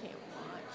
can't watch.